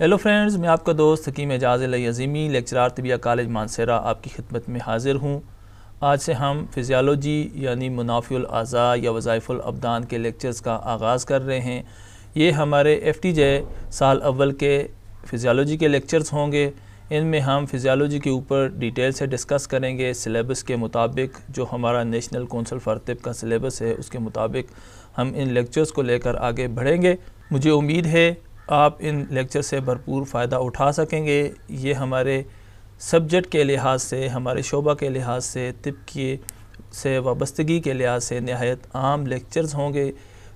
Hello friends मैं आपका दोस्त हकीम एजाज अजीमी लेक्चरार तबिया कॉलेज मानसरा आपकी खिदमत में हाज़िर हूँ। आज से हम फ़िज़ियालोजी यानी मुनाफ़ुल अज़ा या वज़ाइफ़ुल अबदान के लेक्चर्स का आगाज़ कर रहे हैं। ये हमारे एफ़ टी जे साल अव्वल के फ़िज़ियालोजी के लेक्चर्स होंगे। इनमें हम फ़िज़ियालोजी के ऊपर डिटेल से डिस्कस करेंगे। सिलेबस के मुताबिक जो हमारा नेशनल कौंसल फ़ार तिब का सिलेबस है, उसके मुताबिक हम इन लेक्चर्स को लेकर आगे बढ़ेंगे। मुझे उम्मीद है आप इन लेक्चर से भरपूर फ़ायदा उठा सकेंगे। ये हमारे सब्जेक्ट के लिहाज से, हमारे शोबा के लिहाज से तिब की से, वाबस्तगी के लिहाज से नहायत आम लेक्चर्स होंगे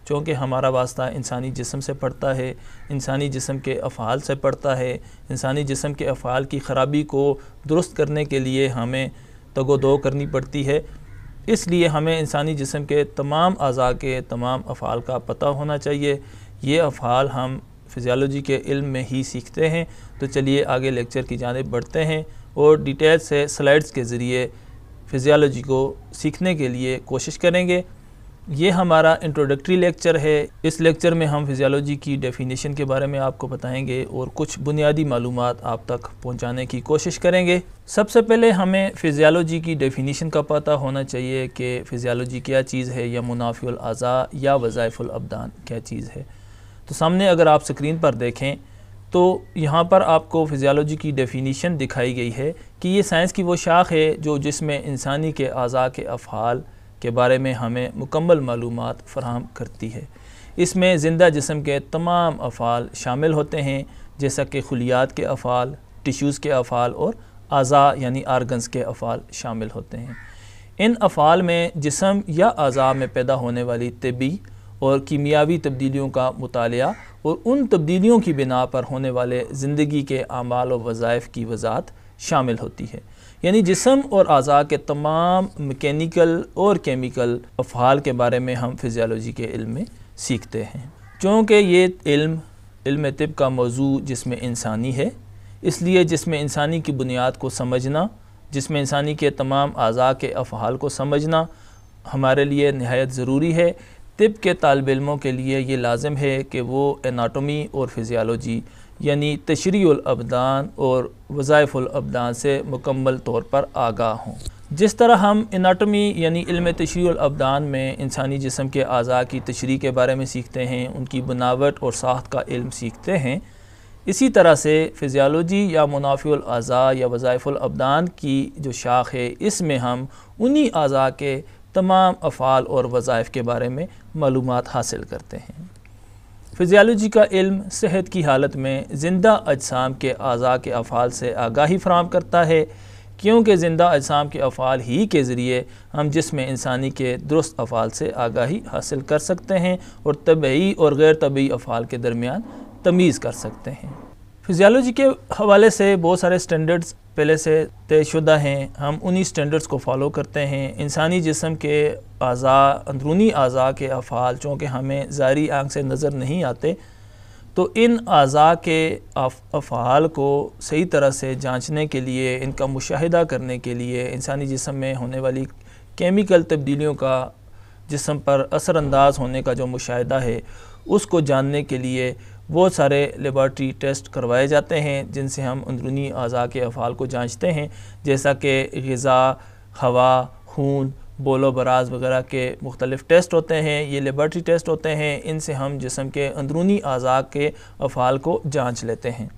चूँकि हमारा वास्ता इंसानी जिसम से पड़ता है, इंसानी जिसम के अफ़ाल से पड़ता है, इंसानी जिसम के अफ़ाल की ख़राबी को दुरुस्त करने के लिए हमें तगो दो करनी पड़ती है। इसलिए हमें इंसानी जिसम के तमाम अज़ा के तमाम अफ़ाल का पता होना चाहिए। ये अफ़ाल हम फ़िज़ियालोजी के इल्म में ही सीखते हैं। तो चलिए आगे लेक्चर की जानब बढ़ते हैं और डिटेल से स्लाइड्स के ज़रिए फ़िज़ियालोजी को सीखने के लिए कोशिश करेंगे। ये हमारा इंट्रोडक्टरी लेक्चर है। इस लेक्चर में हम फ़िज़ियालोजी की डेफिनेशन के बारे में आपको बताएँगे और कुछ बुनियादी मालूम आप तक पहुँचाने की कोशिश करेंगे। सबसे पहले हमें फ़िज़ियालोजी की डेफिनेशन का पता होना चाहिए कि फ़िज़ियालोजी क्या चीज़ है या मुनाफ़ुल अज़ा या वज़ाइफ़ुल अबदान क्या चीज़ है। तो सामने अगर आप स्क्रीन पर देखें तो यहाँ पर आपको फ़िज़ियालोजी की डेफिनीशन दिखाई गई है कि ये साइंस की वो शाख है जो जिसमें इंसानी के अज़ा के अफ़ाल के बारे में हमें मुकम्मल मालूम फ़राहम करती है। इसमें ज़िंदा जिसम के तमाम अफ़ाल शामिल होते हैं, जैसा कि खलियात के अफ़ाल टिश्यूज़ के अफ़ाल और अज़ा यानी आर्गन्स के अफ़ाल शामिल होते हैं। इन अफ़ाल में जिसम या अज़ा में पैदा होने वाली तबी और कीमियावी तब्दीलियों का मताल और उन तब्दीलियों की बिना पर होने वाले ज़िंदगी के अमाल व वज़ाइफ की वजात शामिल होती है। यानी जिसम और अज़ा के तमाम मकैनिकल और केमिकल अफ़ाल के बारे में हम फ़िज़ियालोजी के इल्म में सीखते हैं। चूँकि ये इल्म इल्म तिब का मौजू जिसमें इंसानी है, इसलिए जिसमें इंसानी की बुनियाद को समझना, जिसमें इंसानी के तमाम अज़ा के अफ़ाल को समझना हमारे लिए नहायत ज़रूरी है। तिब के तालब इलमों के लिए ये लाजम है कि वो एनाटोमी और फ़िज़ियालोजी यानी तशरीअबदान और वज़ाइफ़ुलअबदान से मुकम्मल तौर पर आगाह हों। जिस तरह हम एनाटमी यानी इल्म तशरीअबदान में इंसानी जिसम के अज़ा की तशरी के बारे में सीखते हैं, उनकी बनावट और साख्त का इल्म सीखते हैं, इसी तरह से फ़िज़ियालोजी या मुनाफ़ुल अज़ा या वज़ाइफ़ुलअबदान की जो शाख है, इसमें हम उन्हीं अज़ा के तमाम अफ़ाल और वज़ाइफ के बारे में मालूम हासिल करते हैं। फ़िज़ियालोजी का इल्म सेहत की हालत में ज़िंदा अजसाम के अज़ा के अफ़ाल से आगाही फ्राहम करता है, क्योंकि ज़िंदा अजसाम के अफ़ाल ही के ज़रिए हम जिसम इंसानी के दुरुस्त अफ़ाल से आगाही हासिल कर सकते हैं और तबी और गैर तबी अफ़ाल के दरमियान तमीज़ कर सकते हैं। फ़िज़ियालोजी के हवाले से बहुत सारे स्टैंडर्ड्स पहले से तयशुदा हैं। हम उन्हीं स्टैंडर्ड्स को फॉलो करते हैं। इंसानी जिसम के अज़ा अंदरूनी अज़ा के अफ़ाल, चूँकि हमें ज़ारी आँख से नज़र नहीं आते तो इन अज़ा के अफ़ाल को सही तरह से जांचने के लिए, इनका मुशाहिदा करने के लिए, इंसानी जिसम में होने वाली केमिकल तब्दीलियों का जिसम पर असरानंदाज होने का जो मुशाहिदा है, उसको जानने के लिए बहुत सारे लेबॉर्ट्री टेस्ट करवाए जाते हैं, जिनसे हम अंदरूनी अज़ा के अफ़ाल को जांचते हैं। जैसा कि गज़ा, हवा, खून, बोलो बराज वगैरह के मुख्तलिफ़ टेस्ट होते हैं, ये लेबार्ट्री टेस्ट होते हैं। इनसे हम जिसम के अंदरूनी अज़ा के अफ़ाल को जाँच लेते हैं।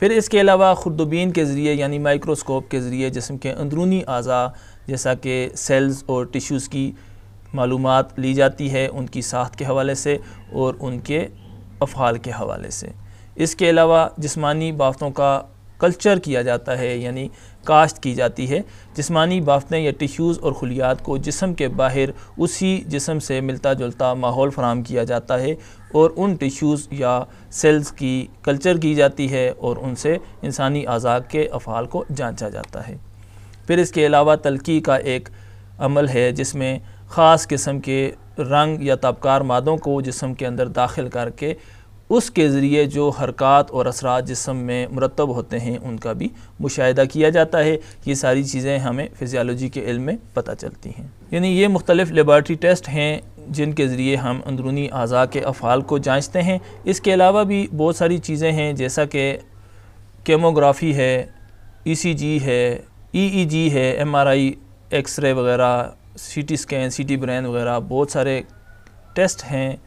फिर इसके अलावा खुरदबीन के ज़रिए, यानी माइक्रोस्कोप के ज़रिए जिसम के अंदरूनी अज़ा जैसा कि सेल्स और टिश्यूज़ की मालूम ली जाती है उनकी साख्त के हवाले से और उनके अफ़ाल के हवाले से। इसके अलावा जिस्मानी बाफ़तों का कल्चर किया जाता है, यानी काश्त की जाती है। जिस्मानी बाफ़तें या टिश्यूज़ और खलियात को जिसम के बाहर उसी जिसम से मिलता जुलता माहौल फ्राहम किया जाता है और उन टिश्यूज़ या सेल्स की कल्चर की जाती है और उनसे इंसानी अज़ा के अफ़ाल को जांचा जाता है। फिर इसके अलावा तलकी का एक अमल है जिसमें ख़ास किस्म के रंग या तबकार मादों को जिसम के अंदर दाखिल करके उसके ज़रिए जो हरकत और असरा जिसम में मुरतब होते हैं, उनका भी मुशाह किया जाता है। ये सारी चीज़ें हमें फ़िज़ियालोजी के इल्म में पता चलती हैं। यानी ये मुख्तलिफ़ लेबार्ट्री टेस्ट हैं, जिनके ज़रिए हम अंदरूनी अज़ा के अफ़ाल को जाँचते हैं। इसके अलावा भी बहुत सारी चीज़ें हैं, जैसा कि केमोग्राफ़ी है ई सी जी है ई ई जी है एम आर आई एक्सरे वगैरह C T scan C T brain वगैरह बहुत सारे टेस्ट हैं,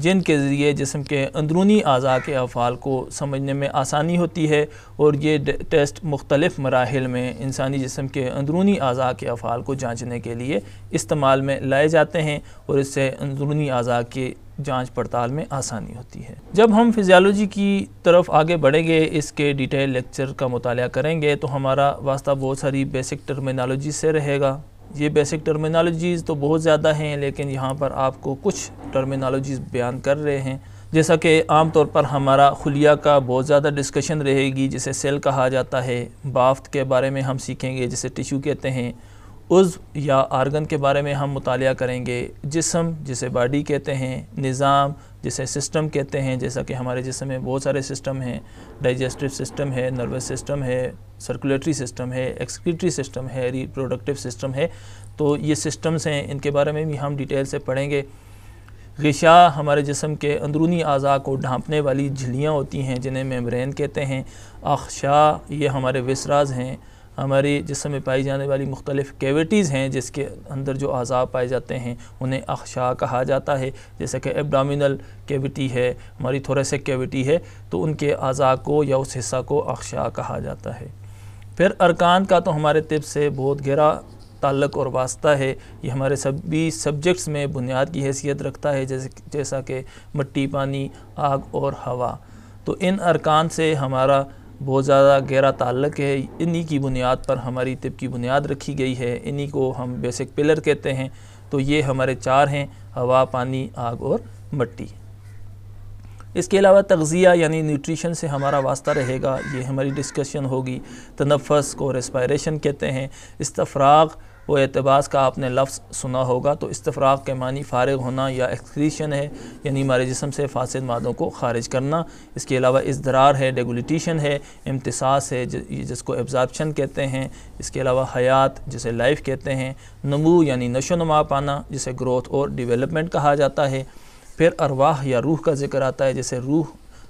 जिनके ज़रिए जिसम के अंदरूनी अज़ा के अफ़ाल को समझने में आसानी होती है और ये टेस्ट मुख्तलिफ़ मराहल में इंसानी जिसम के अंदरूनी अज़ा के अफ़ाल को जाँचने के लिए इस्तेमाल में लाए जाते हैं और इससे अंदरूनी अज़ा के जाँच पड़ताल में आसानी होती है। जब हम फिज़ियालोजी की तरफ़ आगे बढ़ेंगे, इसके डिटेल लेक्चर का मुताल करेंगे तो हमारा वास्ता बहुत सारी बेसिक टर्मिनोलॉजी से रहेगा। ये बेसिक टर्मिनोलॉजीज़ तो बहुत ज़्यादा हैं, लेकिन यहाँ पर आपको कुछ टर्मिनोलॉजीज़ बयान कर रहे हैं। जैसा कि आम तौर पर हमारा खुलिया का बहुत ज़्यादा डिस्कशन रहेगी, जिसे सेल कहा जाता है। बाफ्त के बारे में हम सीखेंगे, जिसे टिश्यू कहते हैं। उज़ या आर्गन के बारे में हम मुताल करेंगे। जिसम, जिसे बॉडी कहते हैं, निज़ाम, जिसे सिस्टम कहते हैं, जैसा कि हमारे जिसम में बहुत सारे सिस्टम हैं। डाइजेस्टिव सिस्टम है, नर्वस सिस्टम है, सर्कुलेटरी सिस्टम है, एक्सक्रीटरी सिस्टम है, रिप्रोडक्टिव सिस्टम है। तो ये सिस्टम्स हैं, इनके बारे में भी हम डिटेल से पढ़ेंगे। गशा हमारे जिसम के अंदरूनी अज़ा को ढांपने वाली झिलियाँ होती हैं, जिन्हें मेम्ब्रेन कहते हैं। अक्षा ये हमारे विसराज हैं। हमारी जिसम में पाई जाने वाली मुख्तलिफ़ कैविटीज़ हैं, जिसके अंदर जो अज़ाब पाए जाते हैं, उन्हें अक्षा कहा जाता है। जैसे कि एबडामिनल कैविटी है, हमारी थोरेसिक कैविटी है तो उनके अज़ा को या उस हिस्सा को अक्षा कहा जाता है। फिर अरकान का तो हमारे तिब से बहुत गहरा ताल्लुक़ और वास्ता है। ये हमारे सभी सब्जेक्ट्स में बुनियाद की हैसियत रखता है, जैसे जैसा कि मिट्टी, पानी, आग और हवा। तो इन अरकान से हमारा बहुत ज़्यादा गहरा ताल्लक है। इन्हीं की बुनियाद पर हमारी तिब की बुनियाद रखी गई है। इन्हीं को हम बेसिक पिलर कहते हैं। तो ये हमारे चार हैं, हवा, पानी, आग और मट्टी। इसके अलावा तगज़िया यानी न्यूट्रिशन से हमारा वास्ता रहेगा। ये हमारी डिस्कशन होगी। तनफ़स को रेस्पायरेशन कहते हैं। इस्तफ़राग वो एतबास का आपने लफ्ज़ सुना होगा तो इस्तफ़राक के मानी फ़ारग होना या एक्सक्रीशन है, यानी हमारे जिसम से फासद मादों को खारिज करना। इसके अलावा इसदरार है डेगुलिटिशन है, इम्तसास है जिसको एब्ज़ार्बशन कहते हैं। इसके अलावा हयात, जिसे लाइफ कहते हैं। नमू, यानी नशो नमा पाना, जिसे ग्रोथ और डिवेलपमेंट कहा जाता है। फिर अरवाह या रूह का ज़िक्र आता है, जैसे रूह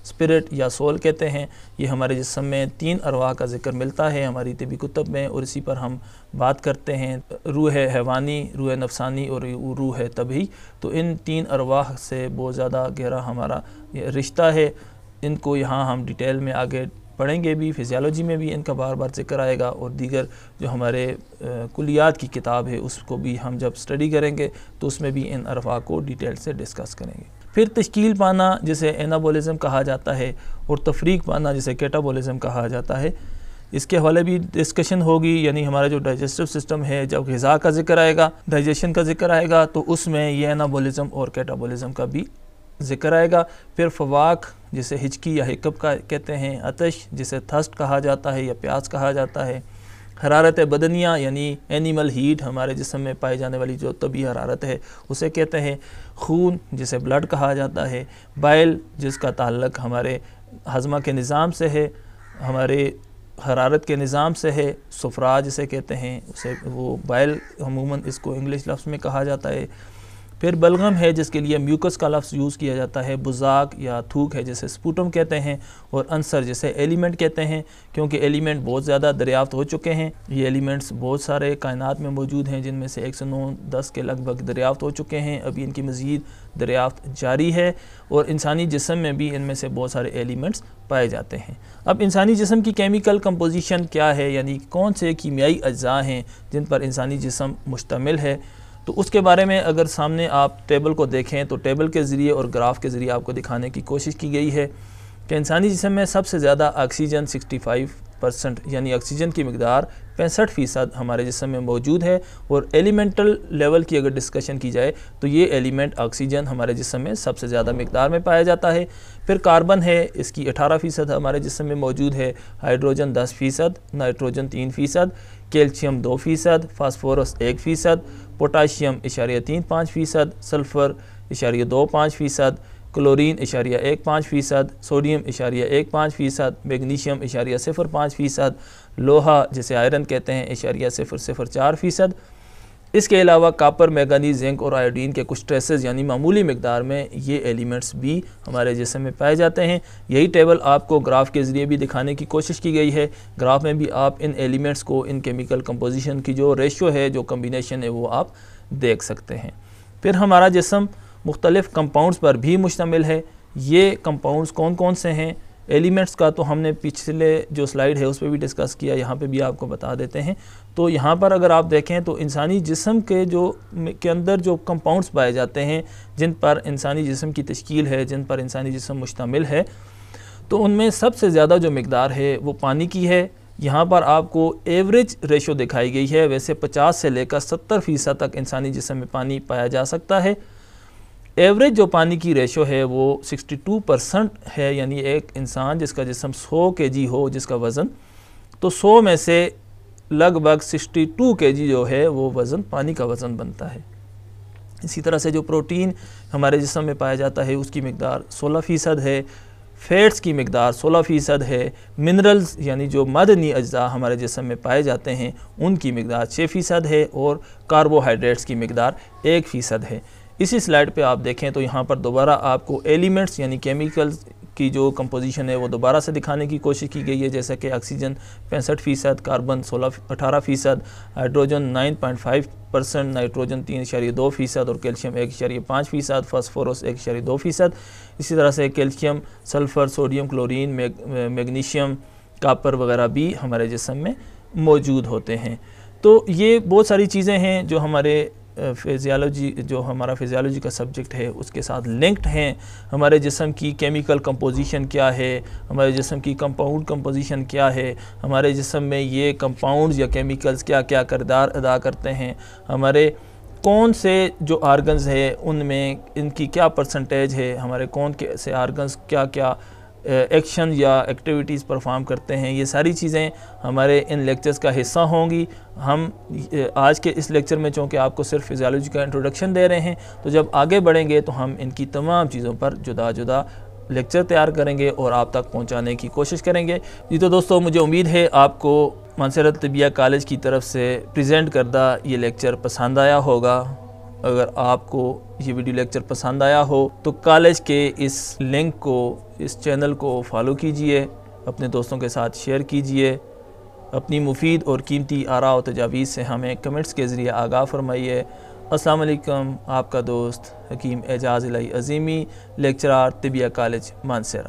स्पिरिट या सोल कहते हैं। ये हमारे जिसम में तीन अरवा का ज़िक्र मिलता है। हमारी तबी कुतब में और इसी पर हम बात करते हैं। रूह हैवानी, रूह नफसानी और रूह है तभी तो इन तीन अरवाह से बहुत ज़्यादा गहरा हमारा रिश्ता है। इनको यहाँ हम डिटेल में आगे पढ़ेंगे भी, फिजियालॉजी में भी इनका बार बार ज़िक्र आएगा और दीगर जो हमारे कुलियात की किताब है उसको भी हम जब स्टडी करेंगे तो उसमें भी इन अरवा को डिटेल से डिस्कस करेंगे। फिर तश्कील पाना जिसे एनाबोलिज़म कहा जाता है और तफरीक पाना जिसे कैटाबोलिज़म कहा जाता है। इसके हवाले भी डिस्कशन होगी, यानी हमारा जो डाइजेस्टिव सिस्टम है, जब गज़ा का ज़िक्र आएगा डाइजेशन का ज़िक्र आएगा तो उसमें ये एनाबोलिज़म और कैटाबोलिज़म का भी ज़िक्र आएगा। फिर फवाक, जिसे हिचकी या हिकअप का कहते हैं, अतश, जिसे थस्ट कहा जाता है या प्यास कहा जाता है हरारत बदनिया, यानी एनिमल हीट हमारे जिसम में पाई जाने वाली जो तबी हरारत है, उसे कहते हैं खून, जिसे ब्लड कहा जाता है। बाइल जिसका ताल्लक हमारे हजमा के निज़ाम से है, हमारे हरारत के निज़ाम से है सफरा जिसे कहते हैं, उसे वो बाइल अमूमन इसको इंग्लिश लफ्ज़ में कहा जाता है। फिर बलगम है जिसके लिए म्यूकस का लफ्ज़ यूज़ किया जाता है, बुजाक या थूक है जिसे स्पूटम कहते हैं और अंसर जिसे एलिमेंट कहते हैं, क्योंकि एलिमेंट बहुत ज़्यादा दरियाफ्त हो चुके हैं। ये एलिमेंट्स बहुत सारे कायनात में मौजूद हैं जिनमें से एक सौ नौ, दस के लगभग दरियाफ्त हो चुके हैं। अभी इनकी मज़ीद दरियाफ्त जारी है और इंसानी जिसम में भी इनमें से बहुत सारे एलिमेंट्स पाए जाते हैं। अब इंसानी जिसम की केमिकल कंपोजिशन क्या है? यानी कौन से कीमियाई अज्जा हैं जिन पर इंसानी जिसम मुश्तमिल है? तो उसके बारे में अगर सामने आप टेबल को देखें तो टेबल के ज़रिए और ग्राफ के ज़रिए आपको दिखाने की कोशिश की गई है कि इंसानी जिसम में सबसे ज़्यादा ऑक्सीजन 65 परसेंट यानी ऑक्सीजन की मकदार पैंसठ फ़ीसद हमारे जिसम में मौजूद है और एलिमेंटल लेवल की अगर डिस्कशन की जाए तो ये एलिमेंट ऑक्सीजन हमारे जिसम में सबसे ज़्यादा मकदार में पाया जाता है। फिर कार्बन है, इसकी 18 फ़ीसद हमारे जिसम में मौजूद है। हाइड्रोजन 10 फ़ीसद, नाइट्रोजन तीन फ़ीसद, कैल्शियम दो फ़ीसद, फास्फोरस एक फ़ीसद, पोटाशियम इशारे तीन पाँच फ़ीसद, सल्फ़र इशारे दो पाँच फ़ीसद क्लोरीन इशारिया एक पाँच फ़ीसद, सोडियम इशारिया एक पाँच फ़ीसद, मैग्नीशियम इशारिया सिफर पाँच फ़ीसद, लोहा जिसे आयरन कहते हैं इशारिया सिफर सिफर चार फ़ीसद। इसके अलावा कापर मैगनी जिंक और आयोडीन के कुछ ट्रेसेस यानी मामूली मकदार में ये एलिमेंट्स भी हमारे जिसम में पाए जाते हैं। यही टेबल आपको ग्राफ के ज़रिए भी दिखाने की कोशिश की गई है। ग्राफ में भी आप इन एलिमेंट्स को, इन केमिकल कंपोजिशन की जो रेशो है, जो कम्बिनेशन है, वो आप देख सकते हैं। फिर हमारा जिसम मुख्तलिफ़ कंपाउंड्स पर भी मुश्तमिल है। ये कंपाउंड्स कौन कौन से हैं? एलिमेंट्स का तो हमने पिछले जो स्लाइड है, उस पर भी डिस्कस किया, यहाँ पे भी आपको बता देते हैं। तो यहाँ पर अगर आप देखें तो इंसानी जिसम के जो, के अंदर जो कंपाउंड्स पाए जाते हैं, जिन पर इंसानी जिसम की तश्कील है, जिन पर इंसानी जिसम मुश्तमिल है तो उनमें सबसे ज़्यादा जो मकदार है, वो पानी की है। यहाँ पर आपको एवरेज रेशो दिखाई गई है, वैसे 50 से लेकर 70 फ़ीसद तक इंसानी जिसम में पानी पाया जा सकता है। एवरेज जो पानी की रेशो है वो 62 परसेंट है, यानी एक इंसान जिसका जिसम 100 के जी हो जिसका वज़न तो 100 में से लगभग 62 के जी जो है वो वज़न, पानी का वज़न बनता है। इसी तरह से जो प्रोटीन हमारे जिसम में पाया जाता है, उसकी मकदार 16 फ़ीसद है, फ़ैट्स की मकदार 16 फ़ीसद है, मिनरल्स यानी जो मदनी अज्जा हमारे जिसम में पाए जाते हैं, उनकी मकदार 6 फ़ीसद है और कार्बोहाइड्रेट्स की मकदार एक फ़ीसद है। इसी स्लाइड पे आप देखें तो यहाँ पर दोबारा आपको एलिमेंट्स यानी केमिकल्स की जो कंपोजिशन है वो दोबारा से दिखाने की कोशिश की गई है। जैसा कि ऑक्सीजन पैंसठ फ़ीसद कार्बन सोलह अठारह फ़ीसद hydrogen nine point five percent nitrogen तीन इशारी दो फ़ीसद और कैल्शियम एक इशारी पाँच फ़ीसद फॉस्फोरस एक इशारी दो फ़ीसद। इसी तरह से calcium sulphur sodium chlorine magnesium copper वगैरह भी हमारे जिसम में मौजूद होते हैं। तो ये बहुत सारी चीज़ें हैं जो हमारे फिज़ियालॉजी जो हमारा फिज़ियालॉजी का सब्जेक्ट है, उसके साथ लिंक्ड हैं। हमारे जिसम की केमिकल कंपोजिशन क्या है? हमारे जिसम की कंपाउंड कंपोजिशन क्या है? हमारे जिसम में ये कंपाउंड्स या केमिकल्स क्या क्या करदार अदा करते हैं? हमारे कौन से जो आर्गन्स है, उनमें इनकी क्या परसेंटेज है? हमारे कौन के से आर्गन्स क्या क्या एक्शन या एक्टिविटीज़ परफॉर्म करते हैं, ये सारी चीज़ें हमारे इन लेक्चर्स का हिस्सा होंगी। हम आज के इस लेक्चर में चूँकि आपको सिर्फ़ फिज़ियालॉजी का इंट्रोडक्शन दे रहे हैं तो जब आगे बढ़ेंगे तो हम इनकी तमाम चीज़ों पर जुदा जुदा लेक्चर तैयार करेंगे और आप तक पहुँचाने की कोशिश करेंगे। जी तो दोस्तों, मुझे उम्मीद है आपको मानसरत तबिया कॉलेज की तरफ़ से प्रेजेंट करदा ये लेक्चर पसंद आया होगा। अगर आपको ये वीडियो लेक्चर पसंद आया हो तो कॉलेज के इस लिंक को, इस चैनल को फॉलो कीजिए, अपने दोस्तों के साथ शेयर कीजिए। अपनी मुफीद और कीमती आरा तजावीज़ से हमें कमेंट्स के ज़रिए आगाह फरमाइए। अस्सलाम वालेकुम आपका दोस्त हकीम एजाज़ अजीमी लेक्चरार तिबिया कॉलेज मानसरा।